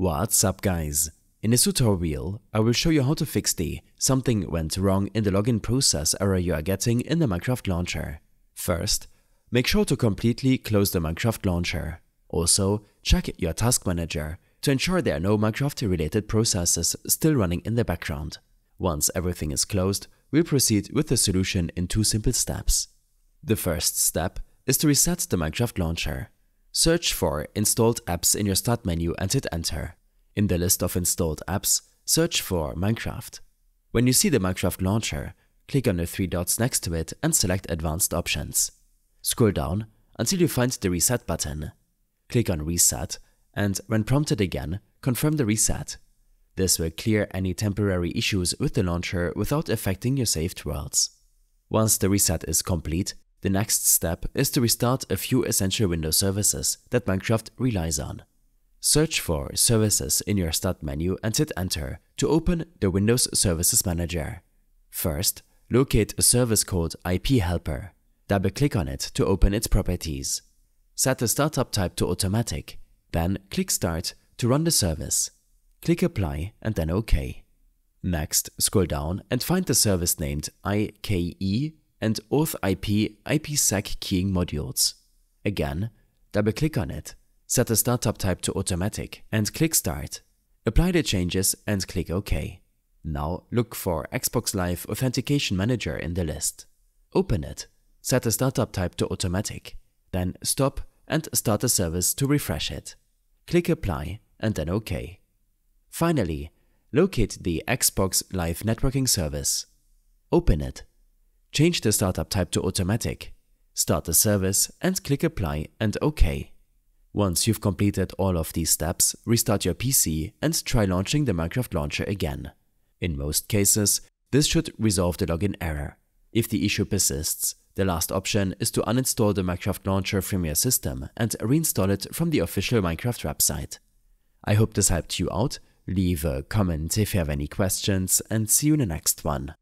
What's up guys? In this tutorial, I will show you how to fix the something went wrong in the login process error you are getting in the Minecraft launcher. First, make sure to completely close the Minecraft launcher. Also, check your task manager to ensure there are no Minecraft related processes still running in the background. Once everything is closed, we'll proceed with the solution in two simple steps. The first step is to reset the Minecraft launcher. Search for installed apps in your start menu and hit enter. In the list of installed apps, search for Minecraft. When you see the Minecraft launcher, click on the three dots next to it and select Advanced Options. Scroll down until you find the Reset button. Click on Reset and, when prompted again, confirm the reset. This will clear any temporary issues with the launcher without affecting your saved worlds. Once the reset is complete, the next step is to restart a few essential Windows services that Minecraft relies on. Search for Services in your Start menu and hit Enter to open the Windows Services Manager. First, locate a service called IP Helper. Double-click on it to open its properties. Set the startup type to Automatic, then click Start to run the service. Click Apply and then OK. Next, scroll down and find the service named IKE and Auth IP IPsec keying modules. Again, double-click on it, set the startup type to automatic and click Start. Apply the changes and click OK. Now look for Xbox Live Authentication Manager in the list. Open it, set the startup type to automatic, then stop and start the service to refresh it. Click Apply and then OK. Finally, locate the Xbox Live Networking service. Open it Change the startup type to automatic, start the service and click apply and OK. Once you've completed all of these steps, restart your PC and try launching the Minecraft launcher again. In most cases, this should resolve the login error. If the issue persists, the last option is to uninstall the Minecraft launcher from your system and reinstall it from the official Minecraft website. I hope this helped you out, leave a comment if you have any questions and see you in the next one.